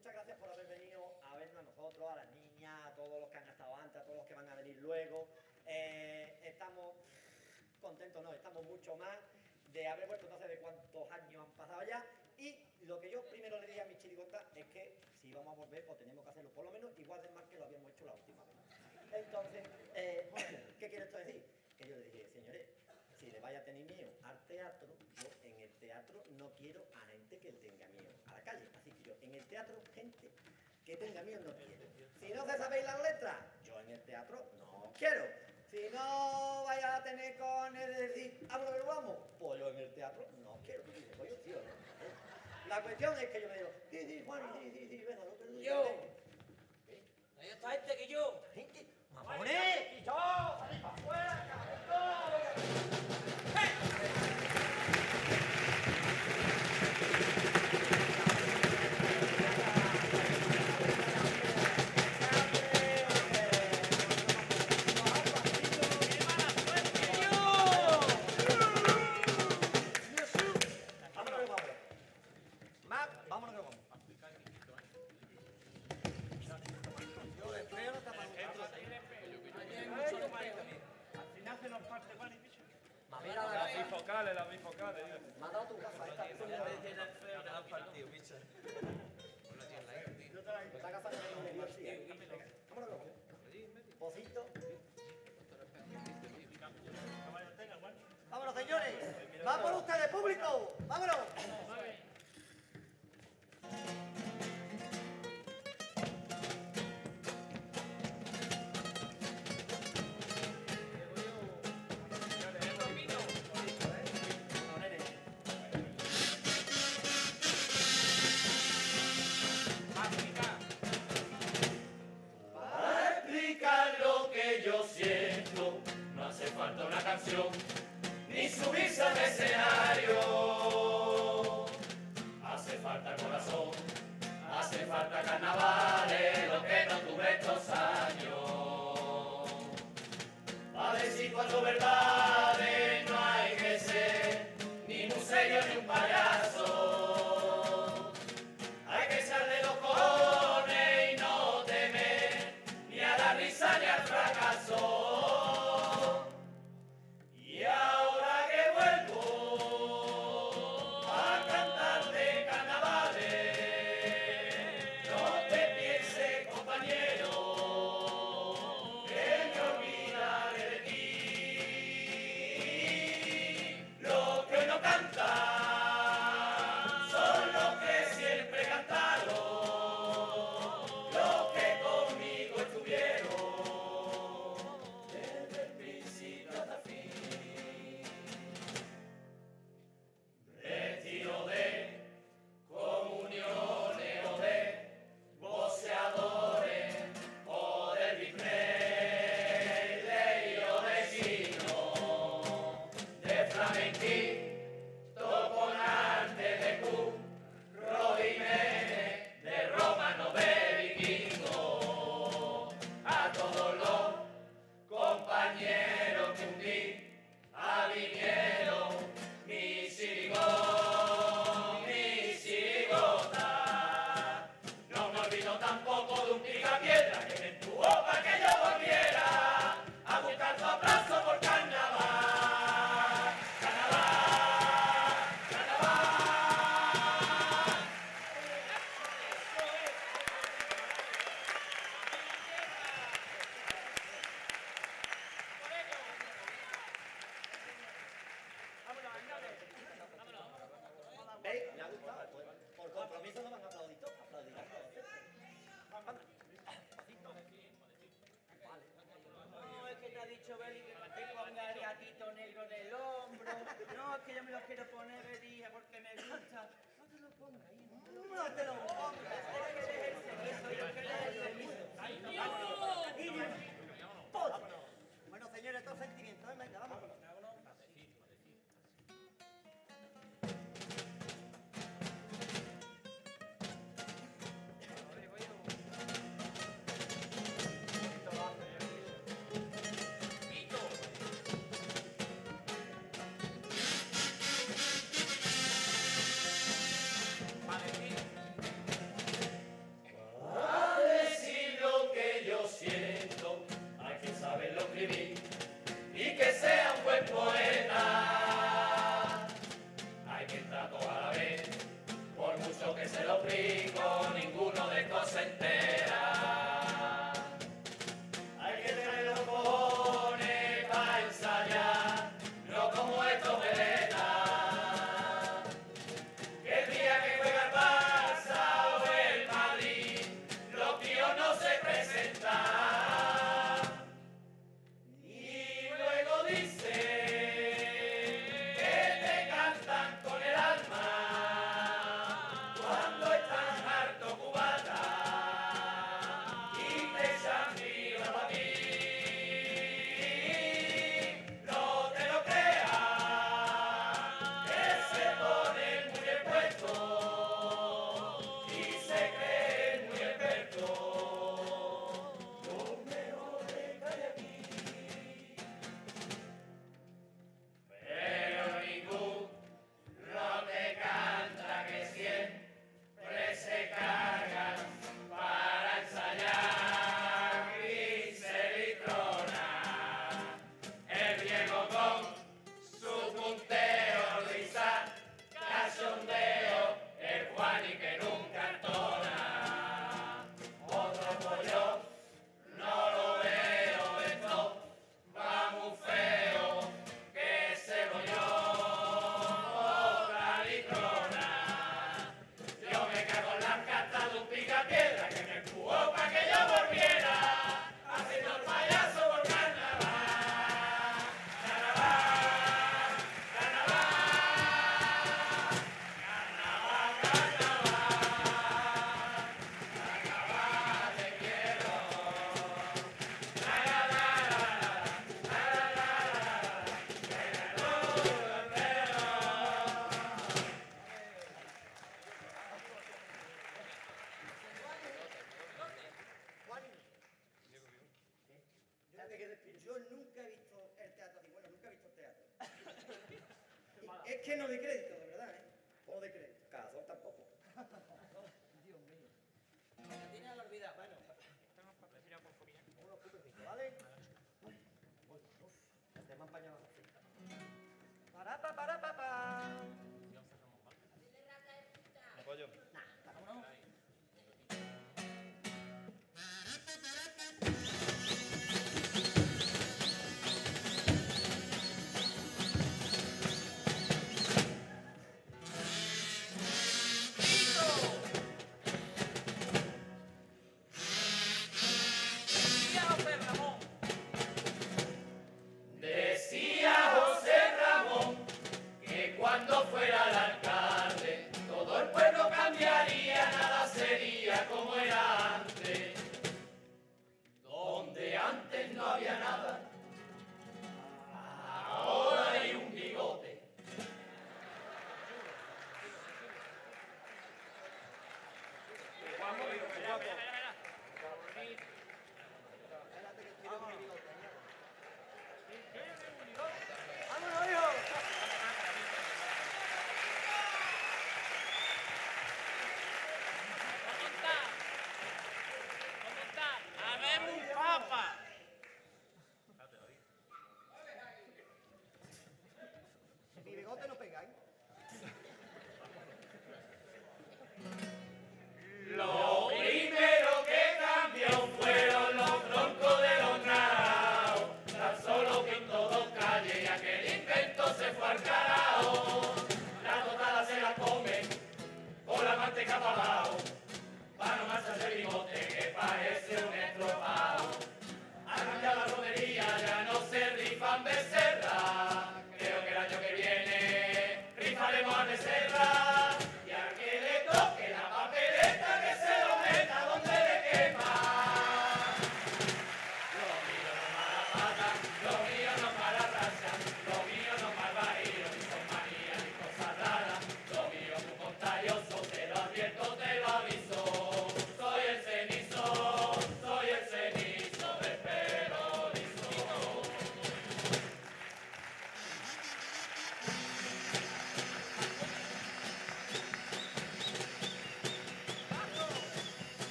muchas gracias por haber venido a vernos a nosotros, a las niñas, a todos los que han estado antes, a todos los que van a venir luego. Eh, estamos contentos, no, estamos mucho más de haber vuelto no sé de cuántos años han pasado ya. Y lo que yo primero le dije a mi chirigota es que si vamos a volver, pues tenemos que hacerlo por lo menos igual de mal que lo habíamos hecho la última vez. Entonces, eh, ¿qué quiere esto decir? Que yo le dije, señores, si le vaya a tener miedo al teatro, teatro no quiero a gente que tenga miedo a la calle. Así que yo en el teatro, gente que tenga miedo no quiero. Si no se sabéis las letras, yo en el teatro no quiero. Si no vaya a tener con el de decir, hablo del vamos, pues yo en el teatro no quiero. No. La cuestión es que yo me digo, sí, sí, Juan, sí, sí, sí, venga, lo que tú Yo. Ahí está este que yo. Gente, ¡Mamones! ¡Y yo! ¡Salid para afuera, cabrón!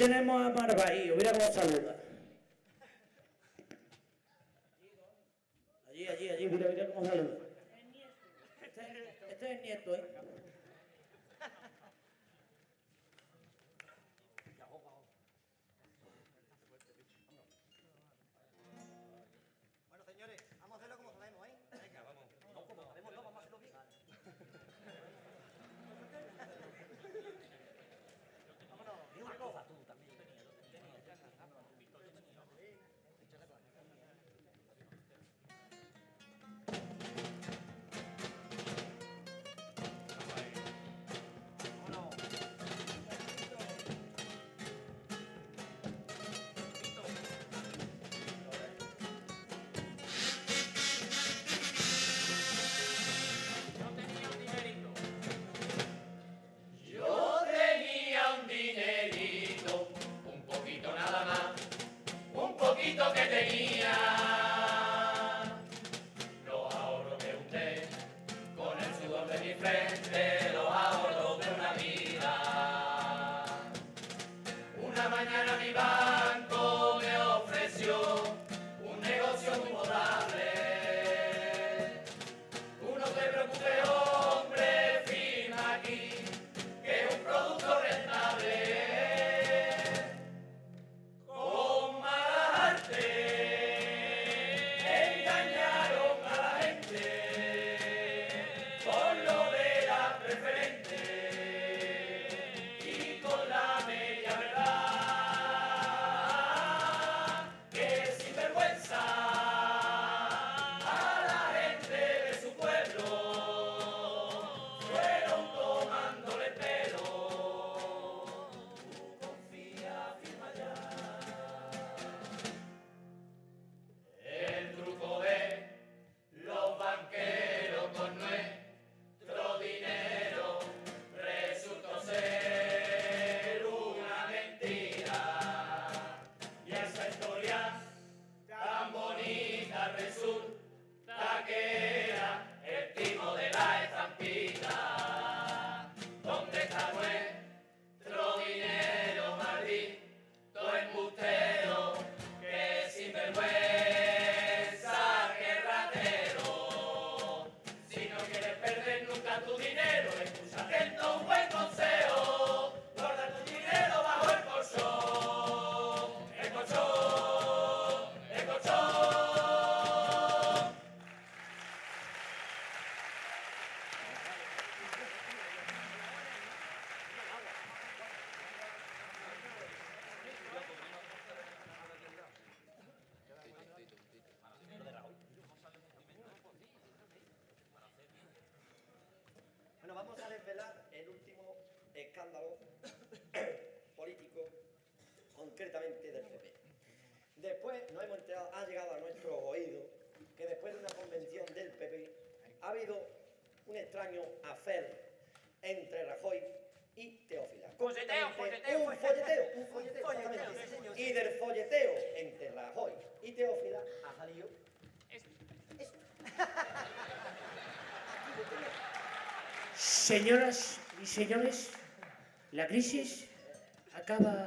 tenemos a Marvaí. Mira cómo saluda. Señoras y señores, la crisis acaba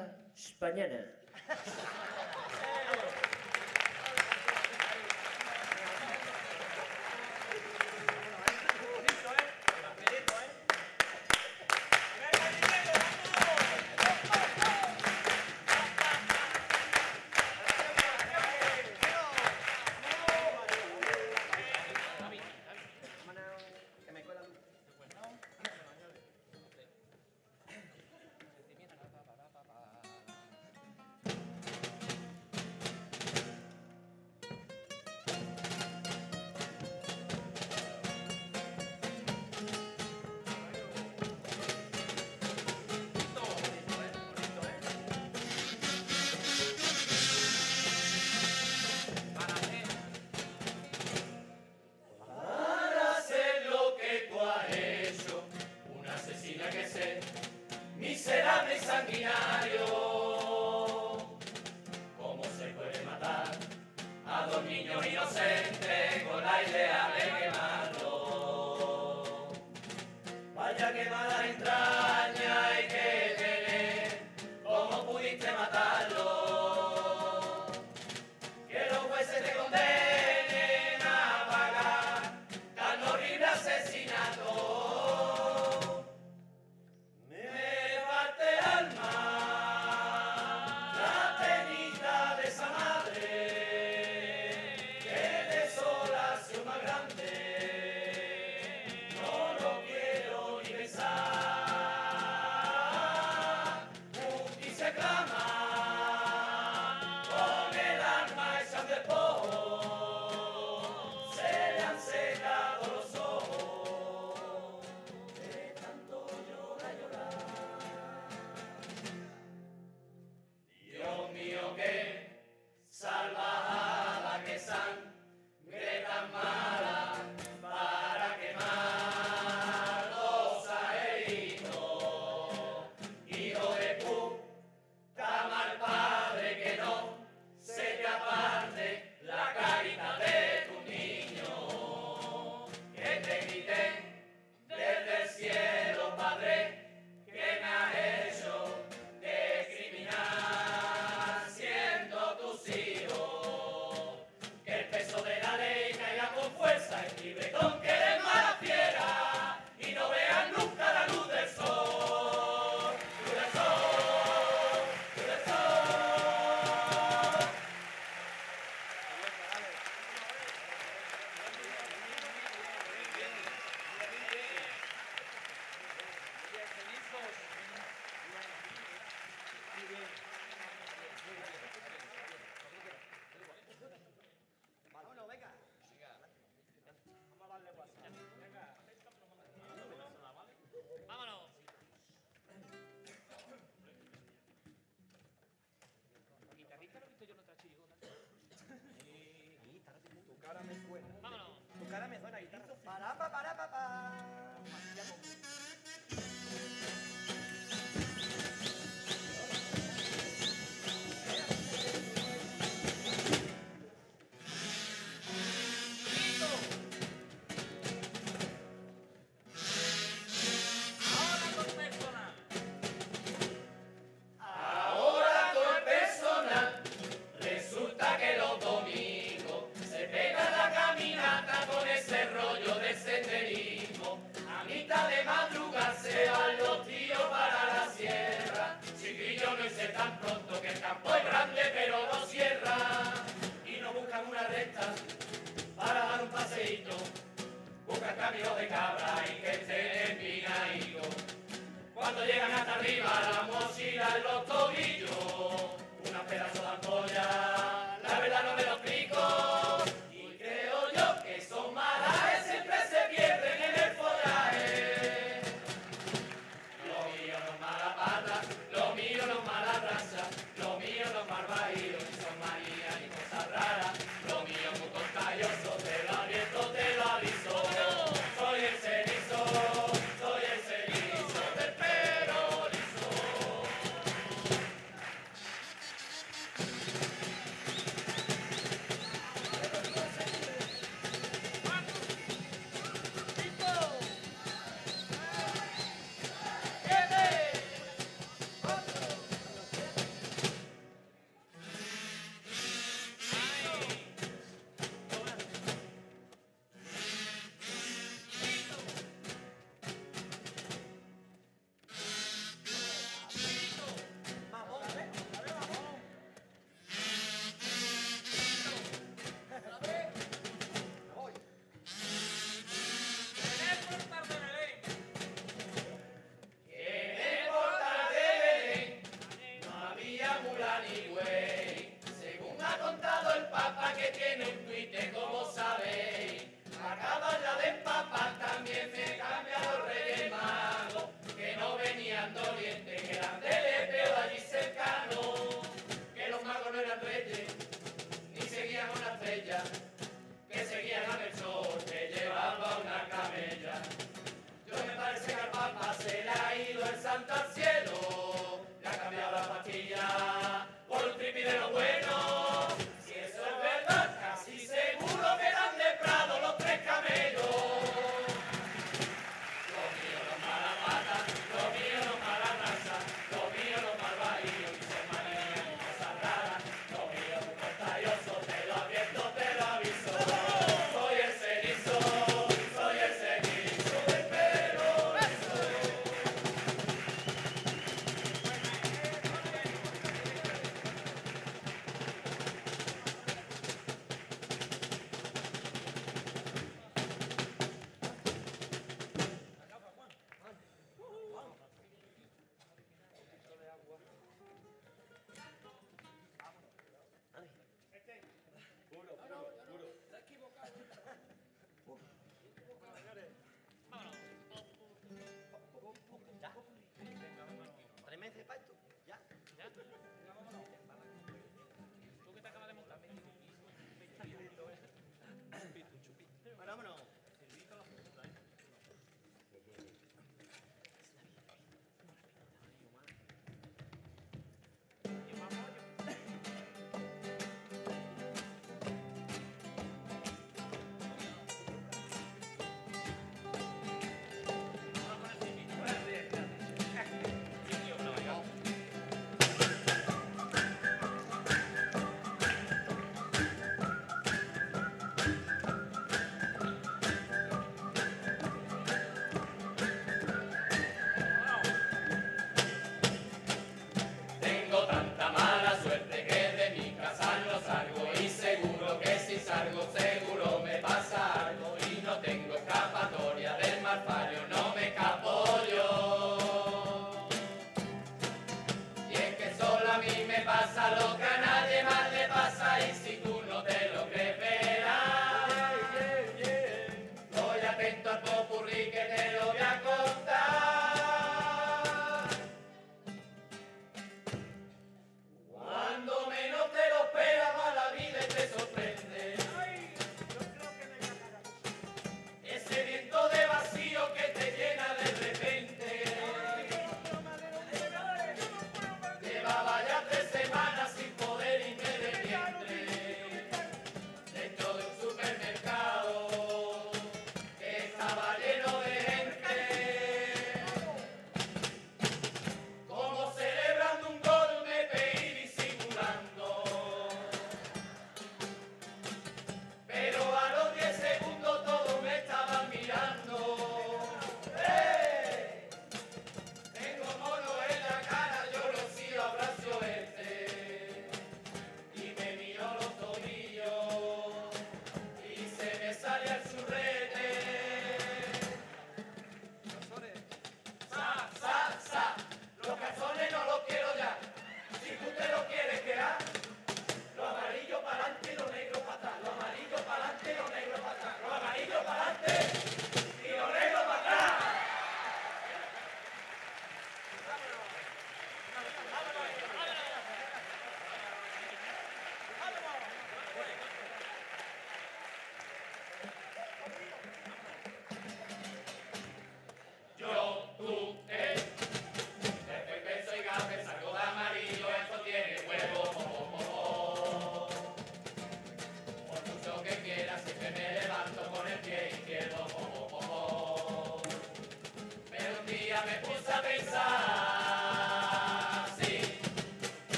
gloria de